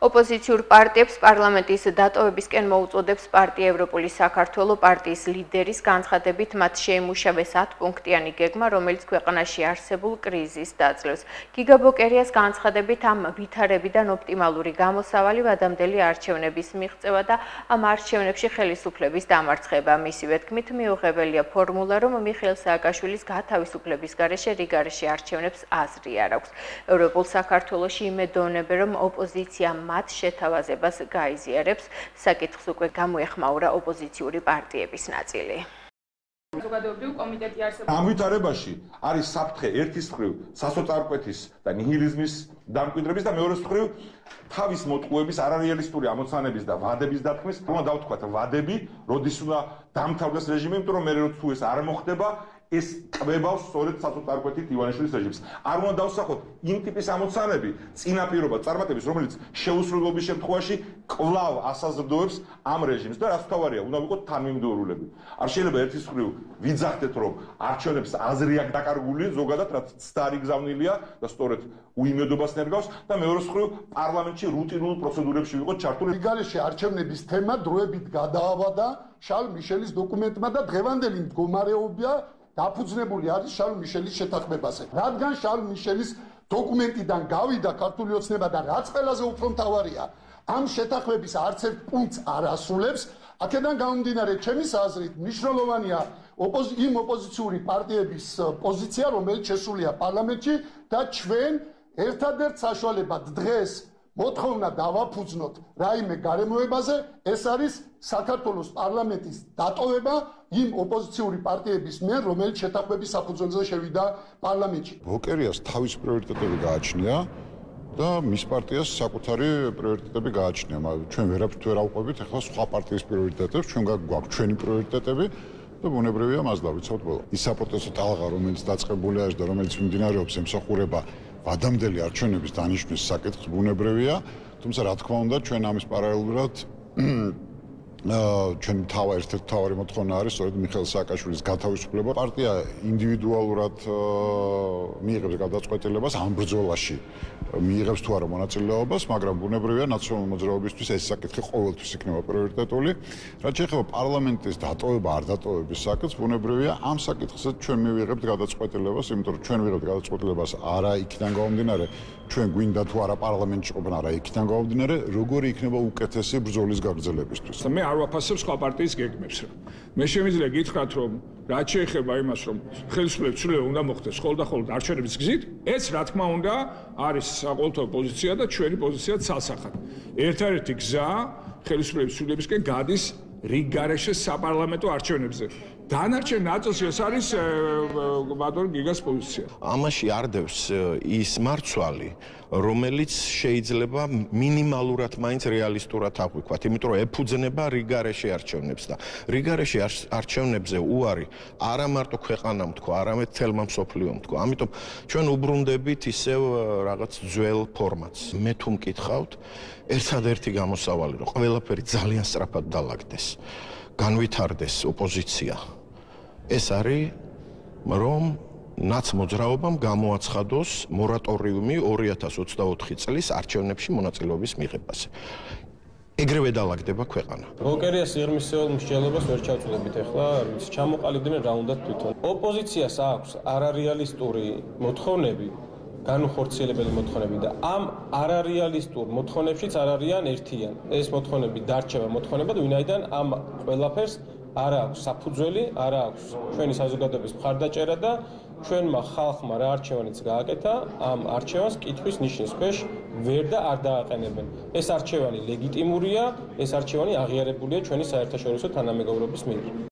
ოპოზიციურ პარტიებს პარლამენტის დატოვებისკენ მოუწოდებს პარტია ევროპული საქართველო პარტიის ლიდერის განცხადებით მათ შეიმუშავეს 10 პუნქტიანი გეგმა, რომელიც ქვეყანაში არსებულ კრიზისს დაძლევს. გიგა ბოკერიას განცხადებით ამ ვითარებიდან ოპტიმალური გამოსავალი ვადამდელი არჩევნების მიღწევა და ამ არჩევნებში ხელისუფლების დამარცხება. მისივე თქმით, მიუღებელია ფორმულა, რომ მიხეილ სააკაშვილის გათავისუფლების გარეშე რიგარეში არჩევნებს აზრი არ აქვს. ევროპულ საქართველოში იმედოვნებენ, რომ ოპოზიცია მათ შეთავაზებას გაიზიარებს, საკითხს უკვე გამოეხმაურა ოპოზიციური პარტიების ნაწილი. ზოგადოებრივ კომიტეტი არსებობს. ამ ვითარებაში არის საფრთხე ერთის მხრივ სასოწარკვეთის და ნიჰილიზმის დამკვიდრების და მეორეს მხრივ თავის მოტყუების არარეალისტური ამოცანების და ვადების დათქმის, რომ დავთქვათ, ვადები, როდის უნდა დამთავრდეს რეჟიმი, იმიტომ რომ მე რო თუ ეს არ მოხდება, ეს კვებავს სწორედ საწუთარკვეთით ივანიშვილის რეჟიმს. არ უნდა დავსახოთ იმ ტიპის ამოცანები, წინაპირობა წარმატების, რომელიც შეუსრულობის შემთხვევაში კლავ ასაზრდოებს ამ რეჟიმს და რაც თავარია, უნდა ვიყოთ თანმიმდევრულები. არ შეიძლება ერთის მხრივ ვიძახდეთ, რომ არჩევნებს აზრი აქვს დაკარგული, ზოგადად რაც ცდარი გზავნილია და სწორედ უიმედობას ნერგავს და მეორეს მხრივ პარლამენტში რუტინულ პროცედურებში ვიყოთ ჩართული. რიგარეში არჩევნების თემა დროებით გადაავადა შალ მიშელის დოკუმენტმა და დღევანდელი მდგომარეობა დაფუძნებული არის შარლ მიშელის შეთანხმებაზე. რადგან შარლ მიშელის დოკუმენტიდან გავიდა ქართული ოცნება და რაც ყველაზე უფრო მთავარია, ამ შეთანხმების არც ერთ პუნქტს არ ასრულებს, აქედან გამომდინარე, ჩემის აზრით, მნიშვნელოვანია ოპოზიციური ოპოზიციური პარტიების პოზიცია, რომელიც შესულია პარლამენტში და ჩვენ ერთადერთ საშუალებად დღეს მოთხოვნა დავაფუძნოთ რაიმე გარემოებაზე, ეს არის საქართველოს პარლამენტის დატოვება იმ ოპოზიციური პარტიების მიერ, რომელიც შეთანხმების საფუძველზე შევიდა პარლამენტში. ბოკერიას თავის პრიორიტეტები გააჩნია და მის პარტიას საკუთარი პრიორიტეტები გააჩნია. ჩვენ ვერაფრით ვერ ავყვებით ახლა სხვა პარტიის პრიორიტეტებს, ჩვენ გვაქვს ჩვენი პრიორიტეტები. და ბუნებრივია მას დავიცავთ ბოლო. ის საპროტესტო ტალღა, რომელიც დაწყებულია და რომელიც მიმდინარეობს ემსახურება ვადამდელი არჩევნების დანიშნვის საკითხს ბუნებრივია, თუმცა რა თქმა უნდა, ჩვენ ამის პარალელურად ჩვენ თავა ერთ-ერთი თავი მოთხოვნა არის სწორედ მიხეილ სააკაშვილის გათავისუფლება. პარტია ინდივიდუალურად მიიღებს გადაწყვეტილებას ამ ბრძოლაში. მიიღებს თუ არა მონაწილეობას, მაგრამ ბუნებრივია ნაციონალური მოძრაობისთვის ეს საკითხი ყოველთვის იქნება პრიორიტეტული. რაც შეეხება პარლამენტის დატოვება არ დატოვების საკითხს, ბუნებრივია ამ საკითხზე ჩვენ მივიღებთ გადაწყვეტილებას, იმიტომ რომ ჩვენ ვიღებთ გადაწყვეტილებას არა იქიდან გამომდინარე, ჩვენ გვინდა თუ არა პარლამენტში ყოფნა, არა იქიდან გამომდინარე, როგორი იქნება უკეთესი ბრძოლის გაგრძელებისთვის. მე არ ვაფასებ სხვა პარტიის გეგმებს. მე შემიძლია გითხრათ, რომ რაც შეეხება იმას, რომ ხელისუფლების ცვლილება უნდა მოხდეს ხოლმე და ხოლმე არჩევნების გზით, ეს რა თქმა უნდა არის საყოველთაო პოზიცია და ჩვენი პოზიცია ცალსახად. ერთადერთი გზა ხელისუფლების ცვლილებისკენ გადის რიგ გარეშე საპარლამენტო არჩევნებზე. დანარჩენ ნაწილში ეს არის ბატონ გიგას პოზიცია. ამაში არდევს ის მარცვალი, რომელიც შეიძლება მინიმალურად მაინც რეალისტურად აღვიქვათ, იმიტომ რომ ეფუძნება რიგარეში არჩევნებს და რიგარეში არჩევნებზე უარი არა მარტო ქვეყანამ თქვა, არამედ თელმა მსოფლიომ თქვა. ამიტომ ჩვენ უბრუნდებით ისევ რაღაც ძველ ფორმატს. მე თუ მკითხავთ, ერთადერთი გამოსავალი რომ ყველაფერი ძალიან სწრაფად დაალაგდეს. განვითარდეს ოპოზიცია. ეს არის რომ ნაცმოძრაობამ გამოაცხადოს მორატორიუმი 2024 წლის არჩევნებში მონაწილეობის მიღებაზე. ეგრევე დაალაგდება ქვეყანა. ბოკერიას იღმისეულ მსჯელობას ვერ ჩავწუდებით ახლა, ვის ჩამოყალიბდნენ რა უნდა თვითონ. ოპოზიციას აქვს არარეალისტური მოთხოვნები, განუხორციელებელი მოთხოვნები და ამ არარეალისტურ მოთხოვნებშიც არ არიან ერთიან. ეს მოთხოვნები დარჩება მოთხოვნებად, ვინაიდან ამ ყველაფერს არა აქვს საფუძველი, არა აქვს ჩვენი საზოგადოების მხარდაჭერა და ჩვენმა ხალხმა რა არჩევანიც გააკეთა, ამ არჩევანს კითხვის ნიშნის ქვეშ ვერ და არ დააყენებენ. ეს არჩევანი ლეგიტიმურია, ეს არჩევანი აღიარებულია ჩვენი საერთაშორისო თანამეგობრობის მიერ.